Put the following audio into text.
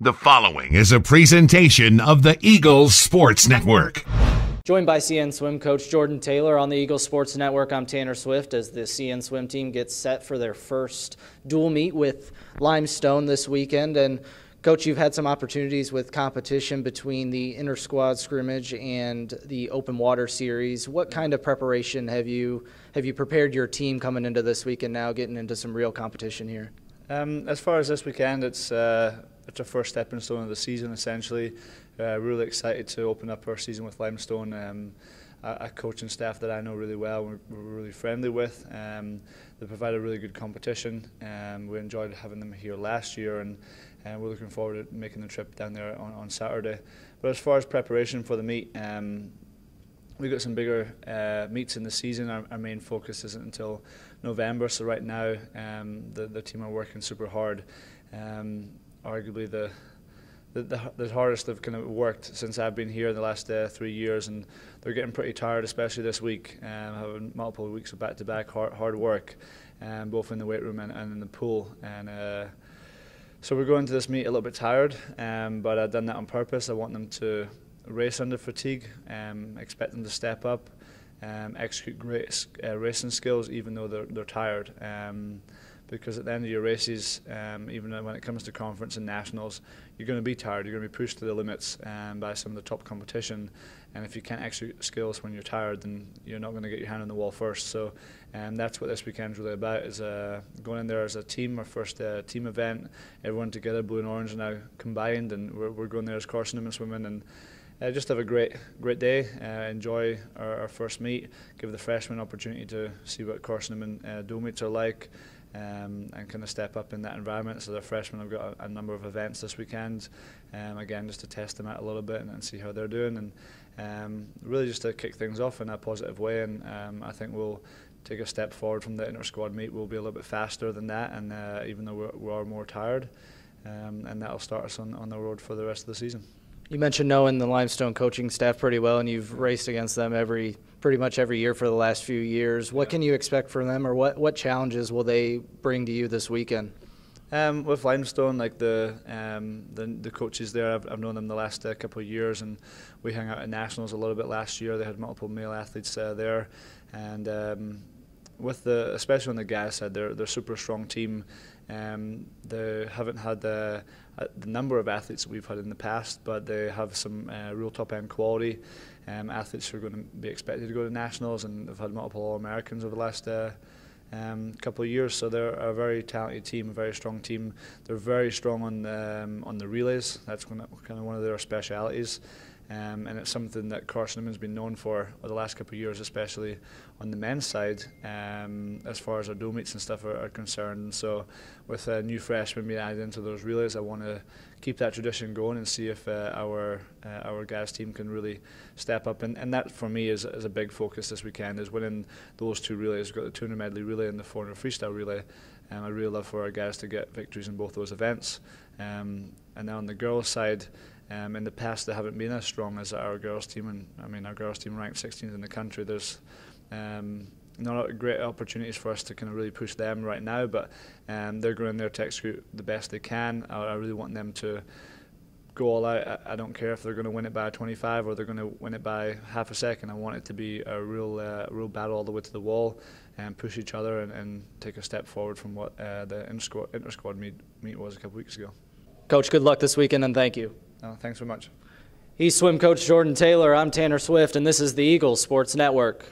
The following is a presentation of the Eagles Sports Network. Joined by CN Swim coach Jordan Taylor on the Eagles Sports Network, I'm Tanner Swift as the CN Swim team gets set for their first dual meet with Limestone this weekend. And coach, you've had some opportunities with competition between the inter squad scrimmage and the open water series. What kind of preparation have you have you prepared your team coming into this weekend now, getting into some real competition here? Um, as far as this weekend, it's uh, it's our first stepping stone of the season. Essentially, uh, really excited to open up our season with Limestone. Um, a, a coaching staff that I know really well, we're, we're really friendly with. Um, they provide a really good competition. Um, we enjoyed having them here last year, and uh, we're looking forward to making the trip down there on, on Saturday. But as far as preparation for the meet, um, we've got some bigger uh, meets in the season. Our, our, main focus isn't until November, so right now um, the, the team are working super hard. Um, arguably the, the, the the hardest they've kind of worked since I've been here in the last uh, three years, and they're getting pretty tired, especially this week, um, having multiple weeks of back-to-back hard, hard work, um, both in the weight room and, and in the pool, and. Uh, so we're going to this meet a little bit tired, um, but I've done that on purpose. I want them to race under fatigue, um, expect them to step up, um, execute great uh, racing skills even though they're, they're tired. Because at the end of your races, um, even when it comes to conference and nationals, you're going to be tired. You're going to be pushed to the limits um, by some of the top competition. And if you can't execute skills when you're tired, then you're not going to get your hand on the wall first. So um, that's what this weekend's really about: is uh, going in there as a team, our first uh, team event, everyone together, blue and orange now combined, and we're, we're going there as Carson-Newman and swimming and uh, just have a great great day. Uh, enjoy our, our, first meet. Give the freshmen opportunity to see what Carson-Newman and uh, meets are like. Um, and kind of step up in that environment. So the freshmen have got a, a number of events this weekend. Um, again, just to test them out a little bit and, and see how they're doing, and um, really just to kick things off in a positive way. And um, I think we'll take a step forward from the inter squad meet. We'll be a little bit faster than that, and uh, even though we're, we are more tired, um, and that'll start us on, on the road for the rest of the season. You mentioned knowing the Limestone coaching staff pretty well, and you've raced against them every pretty much every year for the last few years. What yeah. can you expect from them, or what what challenges will they bring to you this weekend? Um, with Limestone, like the um, the, the coaches there, I've, I've known them the last uh, couple of years, and we hung out at nationals a little bit last year. They had multiple male athletes uh, there, and um, with the especially on the gas side, they're they're super strong team. Um, they haven't had the, uh, the number of athletes that we've had in the past, but they have some uh, real top end quality. Um, athletes who are going to be expected to go to nationals, and they've had multiple All Americans over the last uh, um, couple of years. So they're a very talented team, a very strong team. They're very strong on um, on the relays. That's kind of one of their specialities. Um, and it's something that Carson-Newman has been known for over the last couple of years, especially on the men's side, um, as far as our dual meets and stuff are, are concerned. So, with a new freshman being added into those relays, I want to keep that tradition going and see if uh, our uh, our guys team can really step up. And, and that for me is, is a big focus this weekend is winning those two relays. We've got the 200 medley relay and the 400 freestyle relay. Um, I really love for our guys to get victories in both those events. Um, and then on the girls' side. Um, in the past, they haven't been as strong as our girls' team, and I mean, our girls' team ranked 16th in the country. There's um, not great opportunities for us to kind of really push them right now, but um, they're going there to execute the best they can. I, I really want them to go all out. I, I, don't care if they're going to win it by 25 or they're going to win it by half a second. I want it to be a real, uh, real battle all the way to the wall and push each other and, and take a step forward from what uh, the inter squad, inter squad meet, meet was a couple weeks ago. Coach, good luck this weekend and thank you. Uh, thanks very much. He's swim coach Jordan Taylor. I'm Tanner Swift, and this is the Eagles Sports Network.